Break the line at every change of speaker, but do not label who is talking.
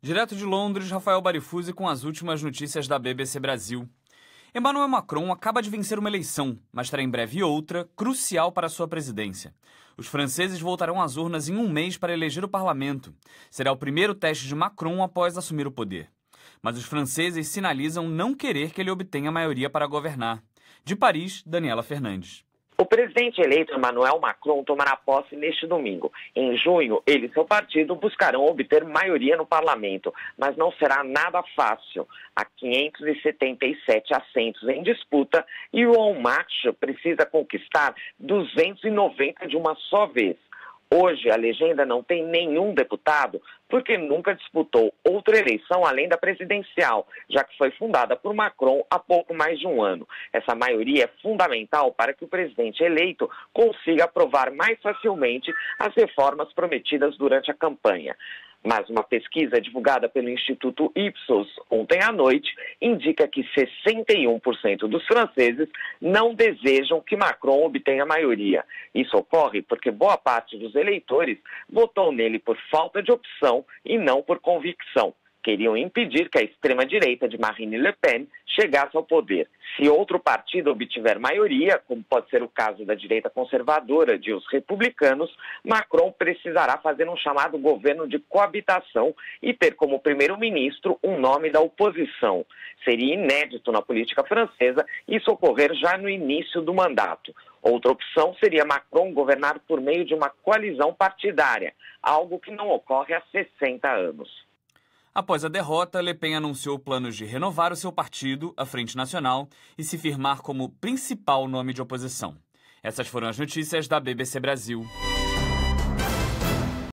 Direto de Londres, Rafael Barifusi com as últimas notícias da BBC Brasil. Emmanuel Macron acaba de vencer uma eleição, mas terá em breve outra, crucial para sua presidência. Os franceses voltarão às urnas em um mês para eleger o parlamento. Será o primeiro teste de Macron após assumir o poder. Mas os franceses sinalizam não querer que ele obtenha maioria para governar. De Paris, Daniela Fernandes.
O presidente eleito Emmanuel Macron tomará posse neste domingo. Em junho, ele e seu partido buscarão obter maioria no parlamento, mas não será nada fácil. Há 577 assentos em disputa e o En precisa conquistar 290 de uma só vez. Hoje, a legenda não tem nenhum deputado porque nunca disputou outra eleição além da presidencial, já que foi fundada por Macron há pouco mais de um ano. Essa maioria é fundamental para que o presidente eleito consiga aprovar mais facilmente as reformas prometidas durante a campanha. Mas uma pesquisa divulgada pelo Instituto Ipsos ontem à noite indica que 61% dos franceses não desejam que Macron obtenha maioria. Isso ocorre porque boa parte dos eleitores votou nele por falta de opção e não por convicção queriam impedir que a extrema-direita de Marine Le Pen chegasse ao poder. Se outro partido obtiver maioria, como pode ser o caso da direita conservadora de os republicanos, Macron precisará fazer um chamado governo de coabitação e ter como primeiro-ministro um nome da oposição. Seria inédito na política francesa isso ocorrer já no início do mandato. Outra opção seria Macron governar por meio de uma coalizão partidária, algo que não ocorre há 60 anos.
Após a derrota, Le Pen anunciou planos de renovar o seu partido, a Frente Nacional, e se firmar como principal nome de oposição. Essas foram as notícias da BBC Brasil.